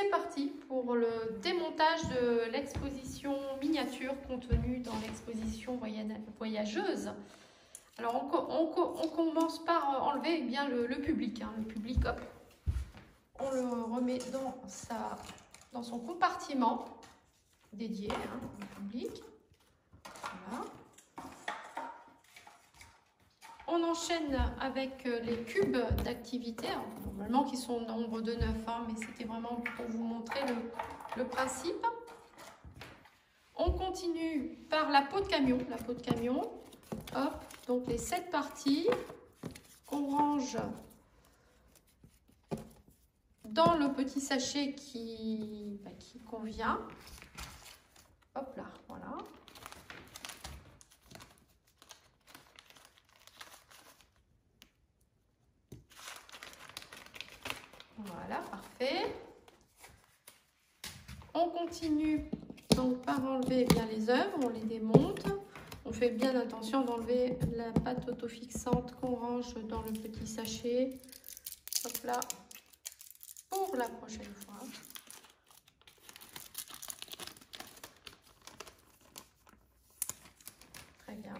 C'est parti pour le démontage de l'exposition miniature contenue dans l'exposition voyageuse. Alors on, commence par enlever eh bien le, public. Hein. Le public, hop, on le remet dans, sa, dans son compartiment dédié hein, au public. Voilà. On enchaîne avec euh, les cubes d'activité, normalement qui sont au nombre de 9, hein, mais c'était vraiment pour vous montrer le, principe. On continue par la peau de camion, la peau de camion. Hop, donc les 7 parties qu'on range dans le petit sachet qui, bah, qui convient. Hop là, voilà. Parfait. On continue donc par enlever bien les œuvres, on les démonte. On fait bien attention d'enlever la pâte autofixante qu'on range dans le petit sachet. Hop là, pour la prochaine fois. Très bien.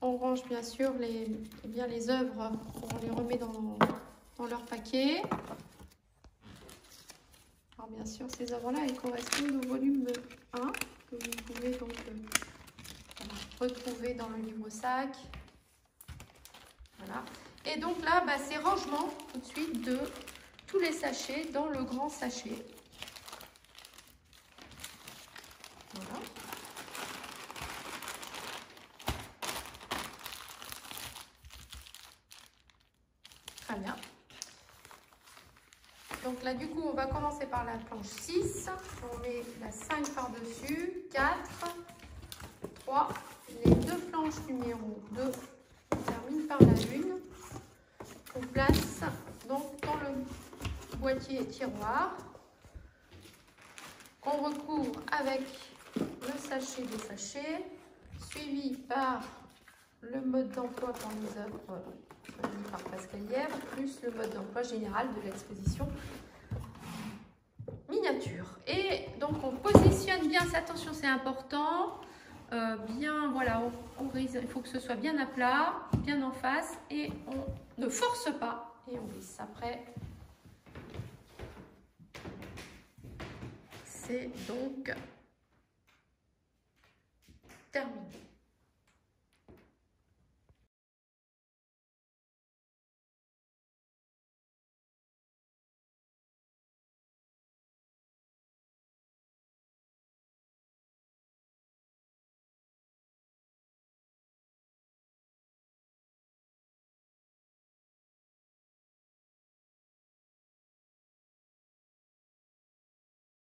On range bien sûr les, bien les œuvres, on les remet dans, leur paquet. Alors bien sûr, ces œuvres-là, elles correspondent au volume 1 que vous pouvez donc euh, retrouver dans le livre sac. Voilà. Et donc là, bah, c'est rangement tout de suite de tous les sachets dans le grand sachet. Voilà. Très bien. Donc là, du coup, on va commencer par la planche 6. On met la 5 par-dessus, 4, 3. Les deux planches numéro 2, on termine par la 1. On place donc dans le boîtier tiroir. On recouvre avec le sachet des sachets, suivi par le mode d'emploi pour les œuvres par Pascal plus le mode d'emploi général de l'exposition miniature. Et donc on positionne bien, attention c'est important, euh, bien voilà, il faut que ce soit bien à plat, bien en face et on ne force pas et on glisse. Après, c'est donc